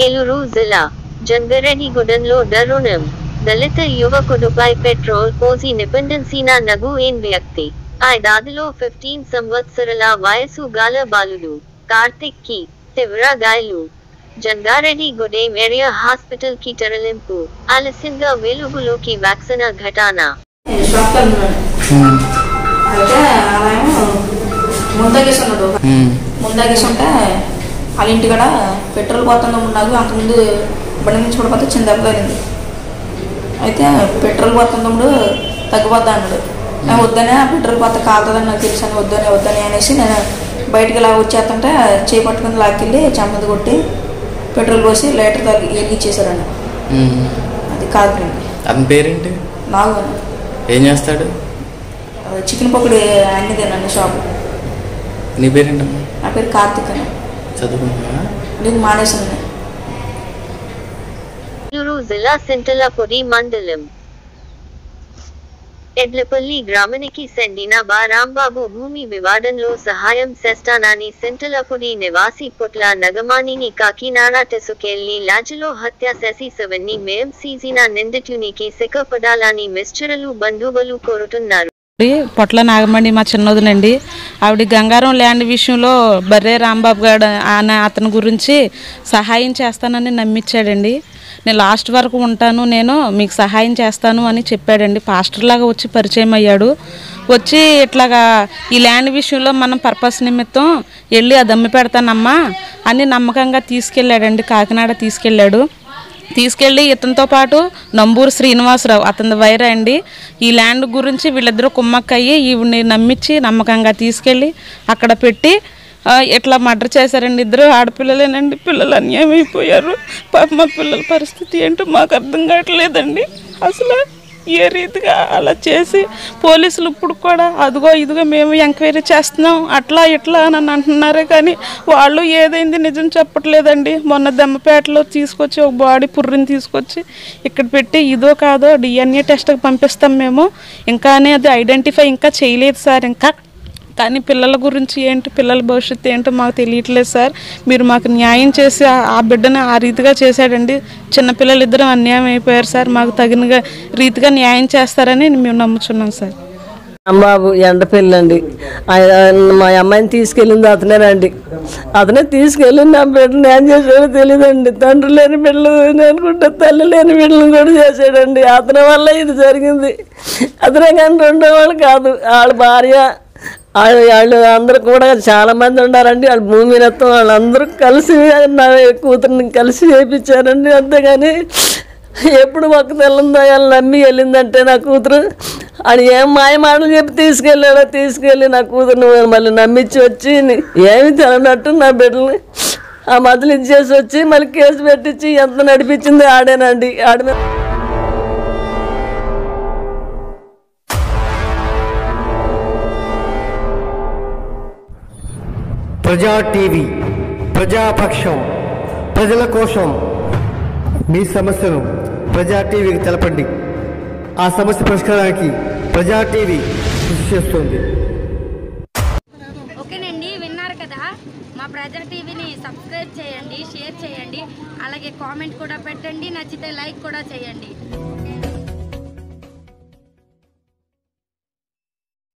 ఏలూరు జిల్లా జంగారెడ్డిగూడెంలో దారుణం దళిత యువకుడుపై పెట్రోల్ పోసి నిబంధన్సిన నగు ఏన్ వ్యక్తి ఐదాదిలో ఫిఫ్టీన్ సంవత్సరాల వయసు గాల బాలుడు కార్తిక్ కి తీవ్ర గాయాలు జంగారెడ్డిగూడెం ఏరియా హాస్పిటల్ కి తరలింపు ఆలస్యంగా వెలుగులోకి వ్యాక్సిన్ ఘటన నేను షాప్కి వెళ్తున్నాను అయితే అలాగేమో వాళ్ళ ఇంటికాడ పెట్రోల్ పోతుందో ఉన్నాగు అంతకుముందు బండి నుంచి పడిపోతే చిన్న దెబ్బ తగిలింది. అయితే పెట్రోల్ పోతుందప్పుడు తగ్గిపోద్దా అన్నాడు. నేను వద్దనే పెట్రోల్ పోతే కాలుతుందని నాకు తెలుసు వద్దనే వద్దనే అనేసి నేను బయటికి ఇలా వచ్చేస్తుంటే చేయి పట్టుకుని లాక్కెళ్ళి చెమ్మది కొట్టి పెట్రోల్ పోసి లైటర్ తగ్గి ఎలిగించేశారండి అది కాలిపోయింది అతని పేరేంటి? నాగు ఏం చేస్తాడు? చికెన్ పకోడీ అన్నిదేనండి షాప్. నీ పేరేంటమ్మా? నా పేరు కార్తిక్ అని చదువుకుంటున్నా నేను మానేసాను ఏలూరు జిల్లా సింటలపొడి మండలం ఎడ్లపల్లి గ్రామానికి చెందిన బారాంబాబు భూమి వివాదంలో సహాయం చేస్తానని సింటలపొడి నివాసి పుట్ల నగమానిని కాకినాడ తీసుకెళ్ళి లాజలో హత్య చేసి సెవెన్ని మేం సీజిన నిందితునికి సిక్కపడాలని మిస్టరలు బంధువులు కోరుతున్నారు. పొట్ల నాగమణి మా చిన్నదినండి. ఆవిడ గంగారం ల్యాండ్ విషయంలో బర్రే రాంబాబు గారు ఆయన అతని గురించి సహాయం చేస్తానని నమ్మించాడండి నేను లాస్ట్ వరకు ఉంటాను నేను మీకు సహాయం చేస్తాను అని చెప్పాడండి. పాస్టర్ లాగా వచ్చి పరిచయం అయ్యాడు. వచ్చి ఇట్లాగా ఈ ల్యాండ్ విషయంలో మనం పర్పస్ నిమిత్తం వెళ్ళి అది అమ్మి పెడతానమ్మా అని నమ్మకంగా తీసుకెళ్ళాడండి కాకినాడ తీసుకెళ్ళాడు. తీసుకెళ్ళి ఇతనితో పాటు నంబూరు శ్రీనివాసరావు అతని వైర అండి. ఈ ల్యాండ్ గురించి వీళ్ళిద్దరూ కుమ్మక్కయ్యి ఈవిని నమ్మించి నమ్మకంగా తీసుకెళ్ళి అక్కడ పెట్టి ఇట్లా మర్డర్ చేశారండి ఇద్దరు? ఆడపిల్లలేనండి పిల్లలు అన్యాయం అయిపోయారు పాప మా పిల్లల పరిస్థితి ఏంటో మాకు అర్థం కావట్లేదండి. అసలు ఏ రీతిగా అలా చేసి పోలీసులు ఇప్పుడు కూడా అదిగో ఇదిగో మేము ఎంక్వైరీ చేస్తున్నాం అట్లా ఇట్లా అని అంటున్నారే కానీ వాళ్ళు ఏదైంది నిజం చెప్పట్లేదండి. మొన్న దెమ్మపేటలో తీసుకొచ్చి ఒక బాడీ పుర్రిని తీసుకొచ్చి ఇక్కడ పెట్టి ఇదో కాదో డిఎన్ఏ టెస్ట్కి పంపిస్తాం మేము. ఇంకానే అది ఐడెంటిఫై ఇంకా చేయలేదు సార్. ఇంకా కానీ పిల్లల గురించి ఏంటి పిల్లల భవిష్యత్తు ఏంటో మాకు తెలియట్లేదు సార్. మీరు మాకు న్యాయం చేసి ఆ- బిడ్డను ఆ రీతిగా చేశాడండి. చిన్నపిల్లలు ఇద్దరు అన్యాయం అయిపోయారు సార్. మాకు తగిన రీతిగా న్యాయం చేస్తారని మేము నమ్ముచున్నాం సార్. బాబు ఎండ పెళ్ళండి. మా అమ్మాయిని తీసుకెళ్ళింది అతనేనండి అతనే తీసుకెళ్ళి నా బిడ్డను ఏం చేశాడో తెలియదండి తండ్రి లేని బిడ్డలు అనుకుంటే తల్లి లేని బిడ్డలను కూడా చేశాడండి. అతని వల్ల ఇది జరిగింది. అతనే కానీ రెండో వాళ్ళు కాదు. వాళ్ళ భార్య వాళ్ళు వాళ్ళు అందరూ కూడా చాలామంది ఉన్నారండి వాళ్ళు భూమి రత్నం వాళ్ళందరూ కలిసి నా కూతురిని కలిసి చేయించారండి అంతేగాని ఎప్పుడు ఒక తెల్లందో? వాళ్ళు నమ్మి వెళ్ళిందంటే నా కూతురు. అని ఏం మాయమాటలు చెప్పి తీసుకెళ్ళాడో తీసుకెళ్ళి నా కూతురుని మళ్ళీ నమ్మించి వచ్చి ఏమి తెలనట్టు నా బిడ్డల్ని ఆ మద్దలు ఇచ్చేసి వచ్చి మళ్ళీ కేసు పెట్టించి ఎంత నడిపించింది ఆడేనండి. ఆడ ప్రజా టీవీ ప్రజాపక్షం ప్రజల కోసం మీ సమస్యను ప్రజా టీవీకి తెలపండి. ఆ సమస్య పరిష్కారానికి ప్రజా టీవీ కృషి చేస్తుంది. ఓకేనండి విన్నారు కదా? మా ప్రజా టీవీని సబ్స్క్రైబ్ చేయండి షేర్ చేయండి అలాగే కామెంట్ కూడా పెట్టండి నచ్చితే లైక్ కూడా చేయండి.